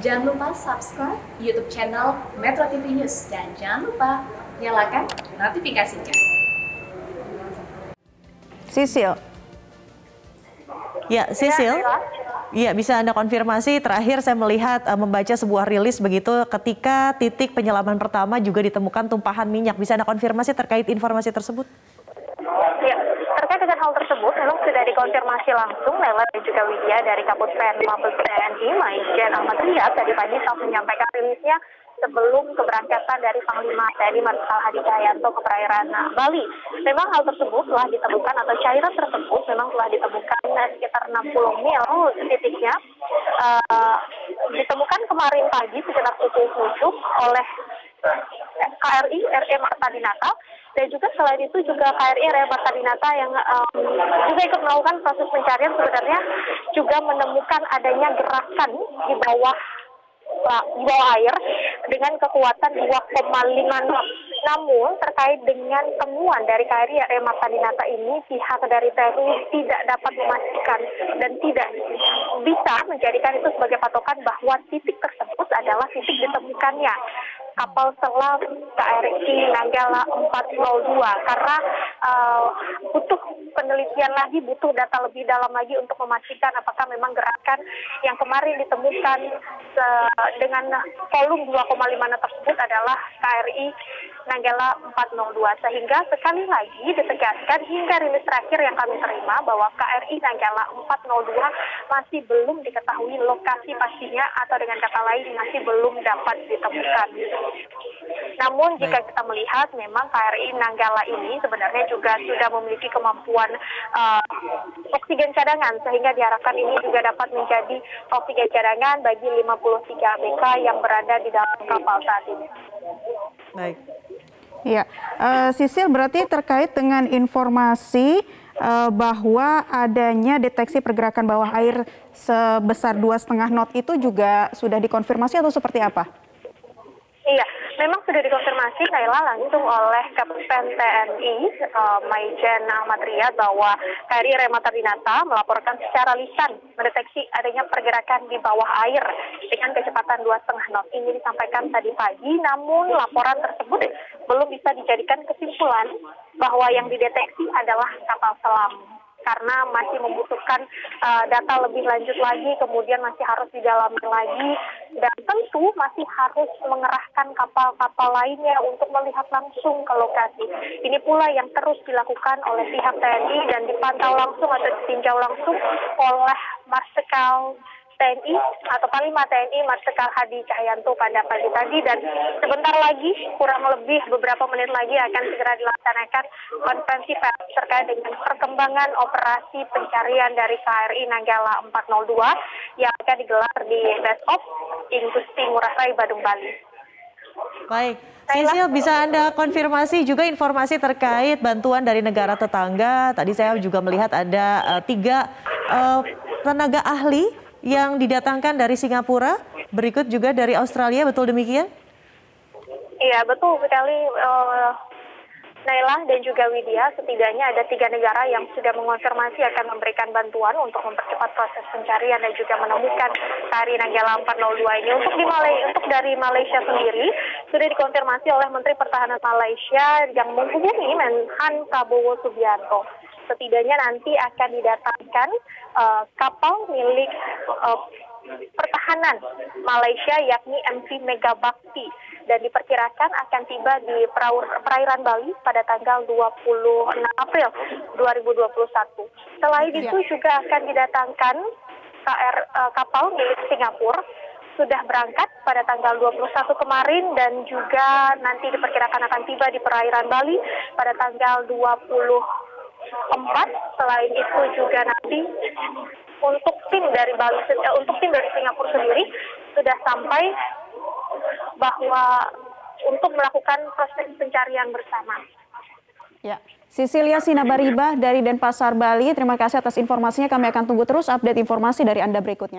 Jangan lupa subscribe YouTube channel Metro TV News dan jangan lupa nyalakan notifikasinya. Sisil. Ya, Sisil. Iya, bisa Anda konfirmasi terakhir saya melihat uh, membaca sebuah rilis begitu ketika titik penyelaman pertama juga ditemukan tumpahan minyak. Bisa Anda konfirmasi terkait informasi tersebut? Ya, terkait dengan hal tersebut dikonfirmasi langsung Lela dan juga Widya dari Kapus Pen Mabes TNI Maijen Ahmad Riyad tadi pagi saat menyampaikan rilisnya sebelum keberangkatan dari Panglima TNI Marskal Hadi Cahyanto ke perairan Bali. Memang hal tersebut telah ditemukan atau cairan tersebut memang telah ditemukan sekitar 60 mil titiknya. Uh, ditemukan kemarin pagi sekitar pukul 7 oleh KRI RE Marta Dinata dan juga selain itu juga KRI RE Marta yang um, juga ikut melakukan proses pencarian sebenarnya juga menemukan adanya gerakan di bawah di bawah air dengan kekuatan 2,5 knot. Namun terkait dengan temuan dari KRI Marta Dinata ini pihak dari TNI tidak dapat memastikan dan tidak bisa menjadikan itu sebagai patokan bahwa titik tersebut adalah titik ditemukannya kapal selam KRI Nanggala 402 karena uh, butuh penelitian lagi, butuh data lebih dalam lagi untuk memastikan apakah memang gerakan yang kemarin ditemukan dengan volume 2,5 knot tersebut adalah KRI Nanggala 402 sehingga sekali lagi ditegaskan hingga rilis terakhir yang kami terima bahwa KRI Nanggala 402 masih belum diketahui lokasi pastinya atau dengan kata lain masih belum dapat ditemukan. Namun jika kita melihat memang KRI Nanggala ini sebenarnya juga sudah memiliki kemampuan uh, oksigen cadangan sehingga diharapkan ini juga dapat menjadi oksigen cadangan bagi 53 ABK yang berada di dalam kapal saat ini. Baik. Ya, uh, Sisil berarti terkait dengan informasi uh, bahwa adanya deteksi pergerakan bawah air sebesar dua setengah knot itu juga sudah dikonfirmasi atau seperti apa? Iya, memang sudah dikonfirmasi Naila langsung oleh Kapten TNI uh, Maijen Ahmad Riyad bahwa KRI Remata Dinata melaporkan secara lisan mendeteksi adanya pergerakan di bawah air dengan kecepatan dua setengah knot. Ini disampaikan tadi pagi, namun laporan tersebut belum bisa dijadikan kesimpulan bahwa yang dideteksi adalah kapal selam karena masih membutuhkan uh, data lebih lanjut lagi, kemudian masih harus didalami lagi, dan tentu masih harus mengerahkan kapal-kapal lainnya untuk melihat langsung ke lokasi. Ini pula yang terus dilakukan oleh pihak TNI dan dipantau langsung atau ditinjau langsung oleh Marsikal TNI atau Panglima TNI Marsikal Hadi Cahyanto pada pagi tadi dan sebentar lagi kurang lebih beberapa menit lagi akan segera dilaksanakan konferensi pers terkait dengan perkembangan operasi pencarian dari KRI Nanggala 402 yang akan digelar di Base of Ingusti Ngurah Rai Badung Bali. Baik, Sisil bisa Anda konfirmasi juga informasi terkait bantuan dari negara tetangga. Tadi saya juga melihat ada uh, tiga uh, tenaga ahli yang didatangkan dari Singapura, berikut juga dari Australia, betul demikian? Iya, betul sekali. Uh, Naila dan juga Widya, setidaknya ada tiga negara yang sudah mengonfirmasi akan memberikan bantuan untuk mempercepat proses pencarian dan juga menemukan KRI Nanggala 402 ini. Untuk di Malaysia, untuk dari Malaysia sendiri sudah dikonfirmasi oleh Menteri Pertahanan Malaysia yang menghubungi Menhan Prabowo Subianto setidaknya nanti akan didatangkan uh, kapal milik uh, pertahanan Malaysia yakni MV Megabakti dan diperkirakan akan tiba di perairan Bali pada tanggal 26 April 2021. Selain ya. itu juga akan didatangkan KR uh, kapal milik Singapura sudah berangkat pada tanggal 21 kemarin dan juga nanti diperkirakan akan tiba di perairan Bali pada tanggal 20 empat selain itu juga nanti untuk tim dari Bali eh, untuk tim dari Singapura sendiri sudah sampai bahwa untuk melakukan proses pencarian bersama. Ya, Sisilia Sinabaribah dari Denpasar Bali, terima kasih atas informasinya. Kami akan tunggu terus update informasi dari Anda berikutnya.